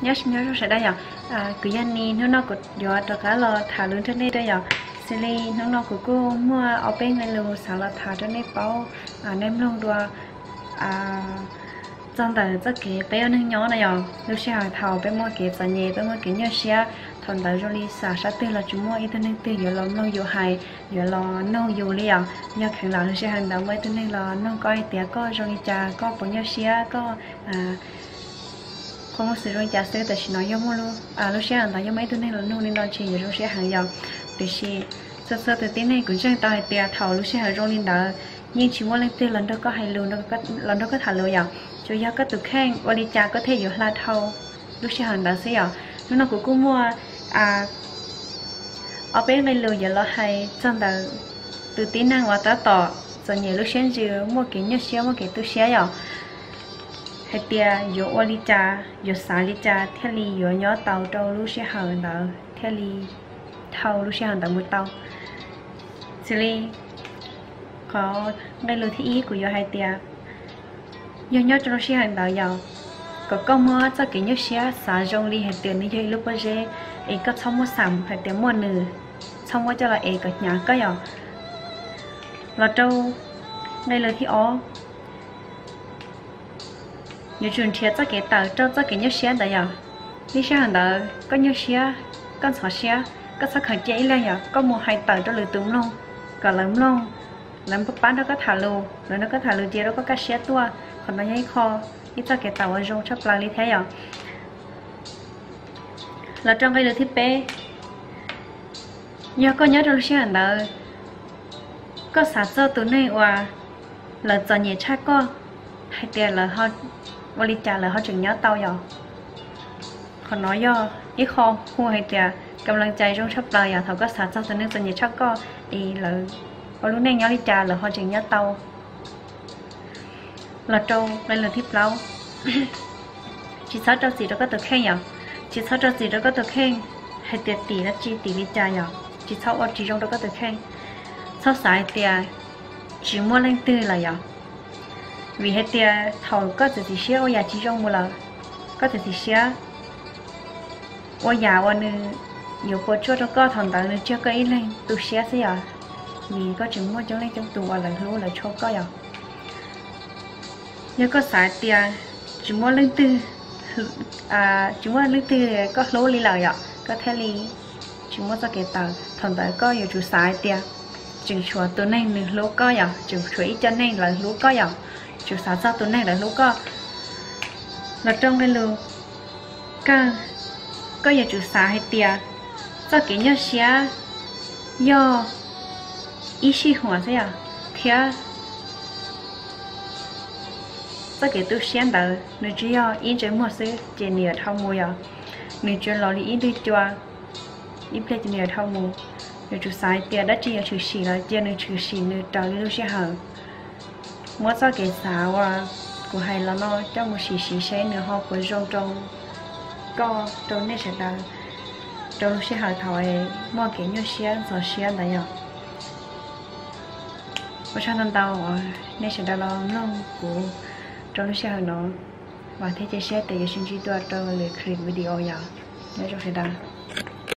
nhớ nhớ rồi, sẽ đây nhở à cứ dân đi nó nó cột gió cho cá lò thả lớn trên đây đây nhở xử lý nó nó của cô mua ở bên này luôn xả là thả trên đây bao à nem luôn đùa. À trong đời rất kỹ bé nó nhỏ này nhở lúc xưa thầu bé mua kỹ sản nhẹ bé mua kỹ nhớ xia thằng đời rồi đi, xả sát tư là chúng mua internet tư, giờ là nông giờ hay giờ là nông giờ li à nhớ khẳng là lúc xe hàng đầu mới với internet là nông coi tiệt có rồi cha có bao nhiêu xia có à có một sự rồi cha sẽ tại nói giống luôn. À lúc xưa hành động giống mấy internet là nông nên đòi chỉ giờ rồi sẽ hàng giàu, để xí sơ sơ từ tiếng này cũng chẳng tao tiền thầu lúc xưa rồi lên đó nhưng chỉ muốn lên tiền lần đó có hay luôn đó có lần đó có thả lừa chủ yếu có từ khen và đi cha có thể dùng là thầu lúc xưa hàng đó sẽ lúc nào cũng cũng mua à ở bên này lừa giờ lo hay chân đó từ tiếng năng và ta tỏ. Rồi nhiều lúc sáng giờ mua cái nhớ xíu mua cái tu xíu rồi hay tia yo oli cha yo sa li cha theo li yo nhớ tàu trâu lúc sẽ hờn đó theo li thâu lúc sẽ hờn đó một tàu xử lý có ngay là thị ý của yo hai tia. Yo nhớ cho nó sẽ hờn đó giàu có câu mơ cho cái nhớ xe sa rong li hay tiền như vậy lúc bây giờ ấy có xong mua sắm hay tiền mua nữ xong mua cho là ấy có nhà có giàu là trâu, ngay lời thì ó nhiều chuyện chia cho cái tàu cho cho cái nhớ xe đấy à đi xe hàng đó, có nhớ xe có sọ xe có sắc khởi chạy lên à có mua hai tàu cho lừa tụm luôn. Còn lắm luôn. Lắm bắp bán đó có thả lù. Rồi nó có thả lù chia đó có cá xe tua. Còn nó nhảy kho ít cho cái tàu ở trong chấp lại đi thế à là trong cái lừa thiết bé. Nhớ, có nhớ trong xe hàng đó. Có sản xuất từ này và là giờ nhẹ chắc có hay tiền là họ vô lý trả lời họ chừng nhớ tao rồi còn nói do ít khó khu hay trà cầm lần chạy trong sắp đời à thầu có sạch sau từ nước tình nhiệt chắc có. Đi lỡ ở lúc này nhớ lý trả lời họ chừng nhớ tao. Là trâu, đây là thiếp lâu chỉ sao trâu gì đó có được khen nhở? Chỉ sao trâu gì đó có được khen? Hay tiệt tỷ là chi tỷ lý trả nhở? Chỉ sao ở chỉ trong đó có được khen. Sau sai tiệt chỉ mua lên tư là nhở? Vì hết tiền, thầu có thể thì xía ôi nhà chỉ trong một lần. Có thể thì xía ôi nhà ôi nữ nhiều cô cho nó có thằng tao nữ chưa có ý lên tu xía xí à? Vì có chứng mua cho lên trong tù ở lần hữu là cho có giờ nhớ có xài tiền, chỉ mua lên tư à chỉ mua lên tư có lỗ lý lợi à? Có thể lý chỉ mua cho cái tờ thằng tao có nhiều chủ xài tiền. Chừng chùa tôi nên nửa lúa có à? Chừng chùa ít cho nên là lỗ có à? Chú sáu sau tuần này là lúc có là trong cái luôn cơ có giờ chú sáu hay tiệt cho cái nhớ xía, do ý sĩ hòa thế à? Thế cho cái tôi xem đó nếu chú do ý chơi mua sự chỉ nhiều thao mua à? Nếu chú lo lý ý đi chùa, ý chơi chỉ nhiều thao mua nếu chú sáu tiền đã chơi chú xì là chơi nếu chú xì nếu trâu lúc sẽ hở mua cho cái sao à của hai là nó cho một xì xì xe nữa họ của rong trong co trong này sẽ là trong lúc sẽ hở ấy mua cái nhau xe rồi xe đấy à và sau năm tàu nên sẽ đào lòng lòng của trong xe sẽ nó và thế chế xe để xin chỉ tôi trong lời clip video ya nên trong sẽ đào